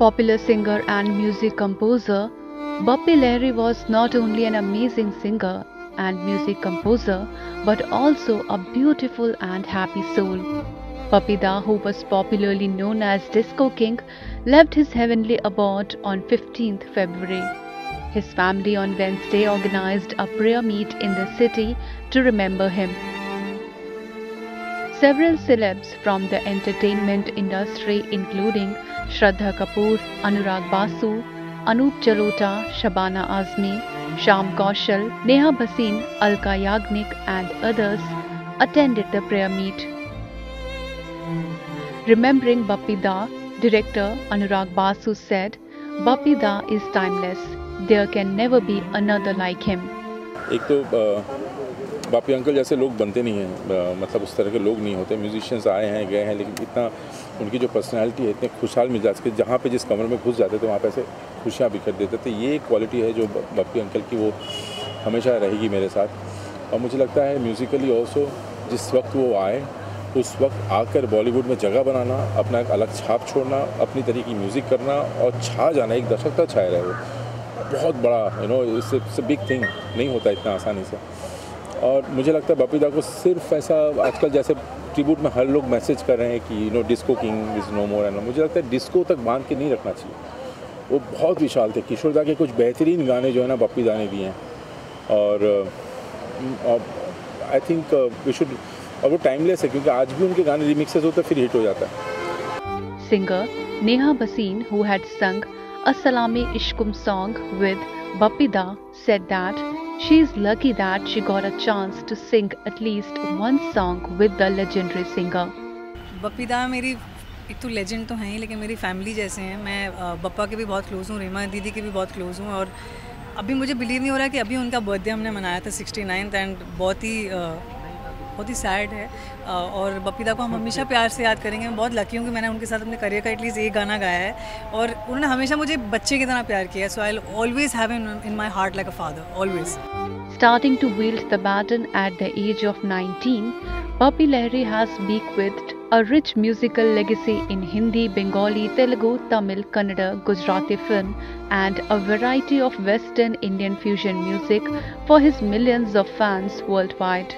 Popular singer and music composer, Bappi Lahiri was not only an amazing singer and music composer but also a beautiful and happy soul. Bappi Da, who was popularly known as Disco King, left his heavenly abode on 15th February. His family on Wednesday organized a prayer meet in the city to remember him. Several celebs from the entertainment industry, including Shraddha Kapoor, Anurag Basu, Anup Jalota, Shabana Azmi, Sham Kaushal, Neha Bhasin, Alka Yagnik, and others attended the prayer meet. Remembering Bappi Da, director Anurag Basu said, Bappi Da is timeless. There can never be another like him. एक तो Bapi uncle जैसे लोग बनते नहीं हैं मतलब उस तरह के लोग नहीं होते। म्यूजिशियंस आए हैं, गए हैं, लेकिन इतना उनकी जो पर्सनैलिटी है, इतने खुशहाल मिजाज के, जहाँ पे जिस कमरे में घुस जाते थे, वहाँ पे ऐसे खुशियाँ बिखर देते थे। ये क्वालिटी है जो बापी अंकल की, वो हमेशा रहेगी मेरे साथ। और मुझे लगता है म्यूज़िकली ऑल्सो जिस वक्त वो आए, उस वक्त आकर बॉलीवुड में जगह बनाना, अपना एक अलग छाप छोड़ना, अपनी तरीके की म्यूज़िक करना और छा जाना, एक दशक तक छाया रहे वो। बहुत बड़ा you know it's big thing नहीं होता इतना आसानी से। और मुझे लगता है बपीदा को सिर्फ़ ऐसा आजकल जैसे ट्रिब्यूट में हर लोग मैसेज कर रहे हैं कि you know disco king is no more and मुझे लगता है डिस्को तक बाँध के नहीं रखना चाहिए। वो बहुत विशाल थे। किशोर दा के कुछ बेहतरीन गाने जो है ना बप्पी दा ने दिए हैं। और आई थिंक वी शुड और वो टाइमलेस है क्योंकि आज भी उनके गाने रिमिक्सेस होते फिर हिट हो जाता है। Singer Neha Bhasin who had sung a Salami Ishkum song with Bapida said that she is lucky that she got a chance to sing at least one song with the legendary singer. Bapida मेरी एक तो legend तो हैं ही लेकिन मेरी family जैसे हैं। मैं बप्पा के भी बहुत क्लोज़ हूँ रीमा दीदी के भी बहुत क्लोज़ हूँ और अभी मुझे बिलीव नहीं हो रहा कि अभी उनका बर्थडे हमने मनाया था सिक्सटी नाइन्थ एंड बहुत ही बहुत ही सैड है। और बपीदा को हम हमेशा प्यार से याद करेंगे। मैं बहुत लकी हूँ कि मैंने उनके साथ अपने करियर का एटलीस्ट एक गाना गाया है और उन्होंने हमेशा मुझे बच्चे की तरह प्यार किया so I always have in in my heart like a father always Starting to wield the baton at the age of 19, Papi Lahiri has bequeathed a rich musical legacy in Hindi, Bengali, Telugu, Tamil, Kannada, Gujarati film, and a variety of Western Indian fusion music for his millions of fans worldwide.